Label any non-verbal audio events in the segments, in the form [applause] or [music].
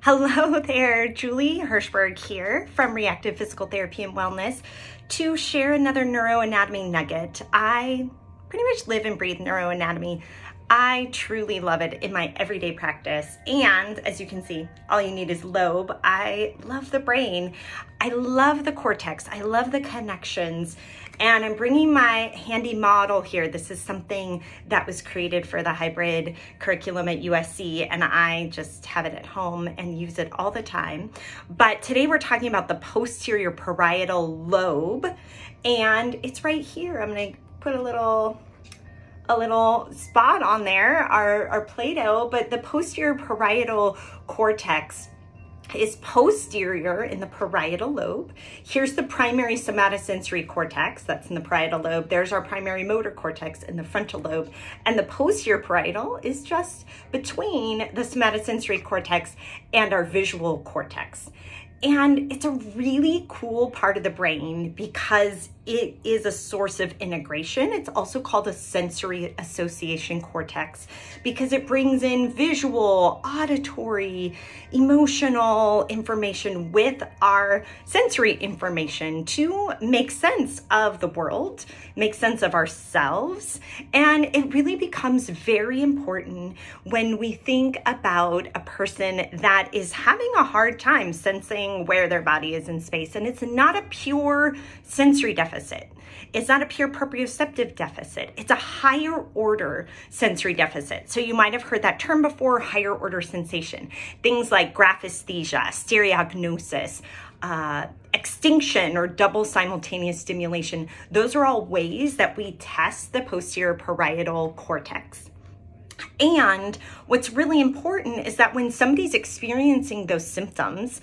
[laughs] Hello there, Julie Hirschberg here from Reactive Physical Therapy and Wellness to share another neuroanatomy nugget. I pretty much live and breathe neuroanatomy. I truly love it in my everyday practice. And as you can see, all you need is lobe. I love the brain. I love the cortex. I love the connections. And I'm bringing my handy model here. This is something that was created for the hybrid curriculum at USC, and I just have it at home and use it all the time. But today we're talking about the posterior parietal lobe, and it's right here. I'm gonna put a little a little spot on there, our, our Play-Doh, but the posterior parietal cortex is posterior in the parietal lobe. Here's the primary somatosensory cortex, that's in the parietal lobe. There's our primary motor cortex in the frontal lobe. And the posterior parietal is just between the somatosensory cortex and our visual cortex. And it's a really cool part of the brain because it is a source of integration. It's also called a sensory association cortex because it brings in visual, auditory, emotional information with our sensory information to make sense of the world, make sense of ourselves. And it really becomes very important when we think about a person that is having a hard time sensing where their body is in space. And it's not a pure sensory deficit deficit. It's not a pure proprioceptive deficit. It's a higher order sensory deficit. So you might have heard that term before, higher order sensation. Things like graphesthesia, stereognosis, uh, extinction or double simultaneous stimulation. Those are all ways that we test the posterior parietal cortex. And what's really important is that when somebody's experiencing those symptoms,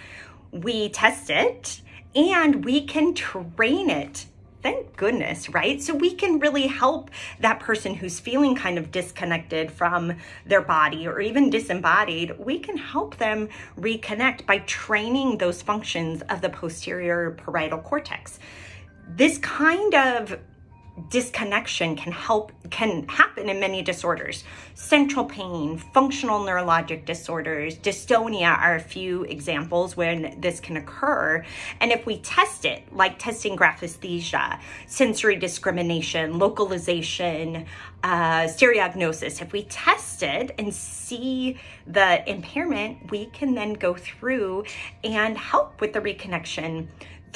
we test it and we can train it thank goodness, right? So we can really help that person who's feeling kind of disconnected from their body or even disembodied. We can help them reconnect by training those functions of the posterior parietal cortex. This kind of disconnection can help can happen in many disorders. Central pain functional neurologic disorders dystonia are a few examples when this can occur. And if we test it like testing graphesthesia sensory discrimination localization uh, stereognosis if we test it and see the impairment we can then go through and help with the reconnection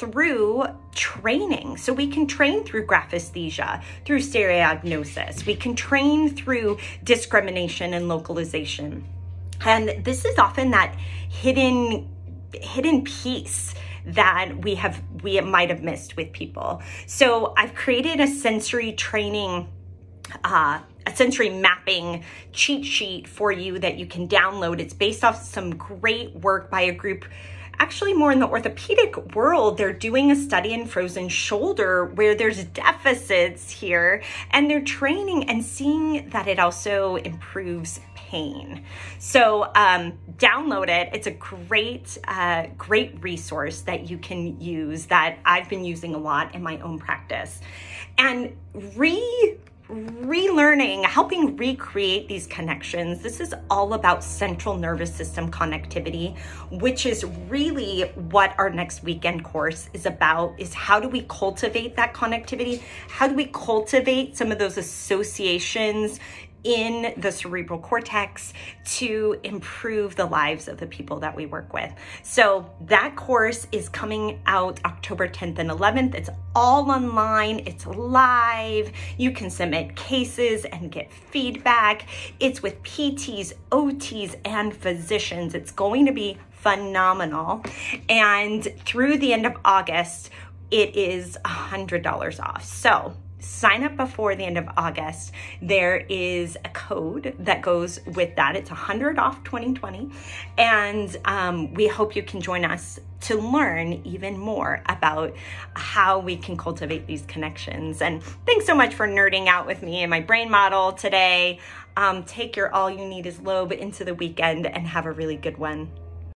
through training. So we can train through graphesthesia, through stereognosis. We can train through discrimination and localization. And this is often that hidden hidden piece that we have we might have missed with people. So I've created a sensory training uh, a sensory mapping cheat sheet for you that you can download. It's based off some great work by a group actually more in the orthopedic world, they're doing a study in frozen shoulder where there's deficits here and they're training and seeing that it also improves pain. So um, download it. It's a great, uh, great resource that you can use that I've been using a lot in my own practice. And re relearning, helping recreate these connections. This is all about central nervous system connectivity, which is really what our next weekend course is about is how do we cultivate that connectivity? How do we cultivate some of those associations in the cerebral cortex to improve the lives of the people that we work with. So that course is coming out October 10th and 11th. It's all online, it's live. You can submit cases and get feedback. It's with PTs, OTs, and physicians. It's going to be phenomenal. And through the end of August, it is $100 off. So sign up before the end of August. There is a code that goes with that. It's 100 off 2020. And um, we hope you can join us to learn even more about how we can cultivate these connections. And thanks so much for nerding out with me and my brain model today. Um, take your all you need is lobe into the weekend and have a really good one.